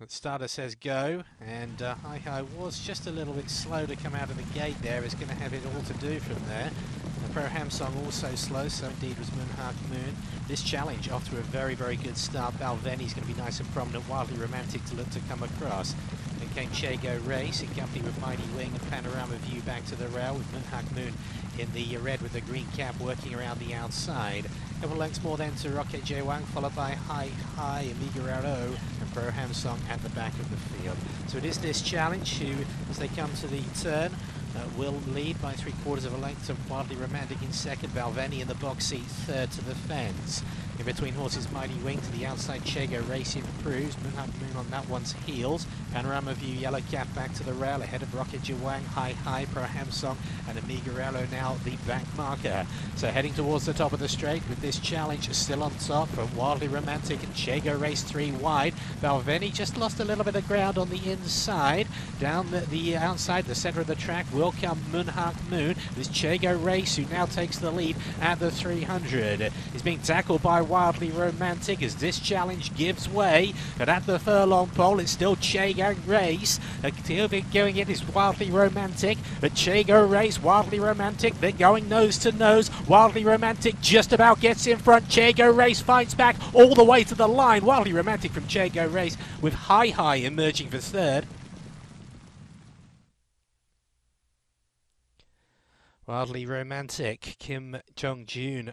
The starter says go, and uh, Hi Hi was just a little bit slow to come out of the gate there. Is going to have it all to do from there. The Pro Ham song also slow, so indeed was Moonhawk Moon. This challenge to a very, very good start. Balvenie is going to be nice and prominent, wildly romantic to look to come across. Then came Chago Race in company with Mighty Wing and Panorama View back to the rail with Moonhawk Moon in the uh, red with the green cap working around the outside. A couple lengths more then to Rocket J Wang, followed by High High Amiga Raro and Pro Ham Song at the back of the field. So it is this challenge who, as they come to the turn, uh, will lead by three quarters of a length to Wildly Romantic in second, Balvenie in the box seat third to the fence. In between horses, Mighty Wing to the outside, Chago Racing improves, Moonhawk Moon on that one's heels, Panorama View Yellow Cap back to the rail, ahead of Rocket Jawang, High High, Pro Ham Song and Amigarello now the back marker. So heading towards the top of the straight with this challenge still on top from Wildly Romantic and Chago Race 3 wide. Balvenie just lost a little bit of ground on the inside. Down the, the outside, the centre of the track will come Moonhawk Moon. This Chago Race who now takes the lead at the 300. Is being tackled by Wildly Romantic as this challenge gives way. But at the furlong pole, it's still Chago Race. Uh, going in is Wildly Romantic, but Chago Race, Wildly Romantic, they're going nose to nose. Wildly Romantic just about gets in front. Chago Race fights back all the way to the line. Wildly Romantic from Chago Race with High High emerging for third. Wildly Romantic, Kim Jong Jun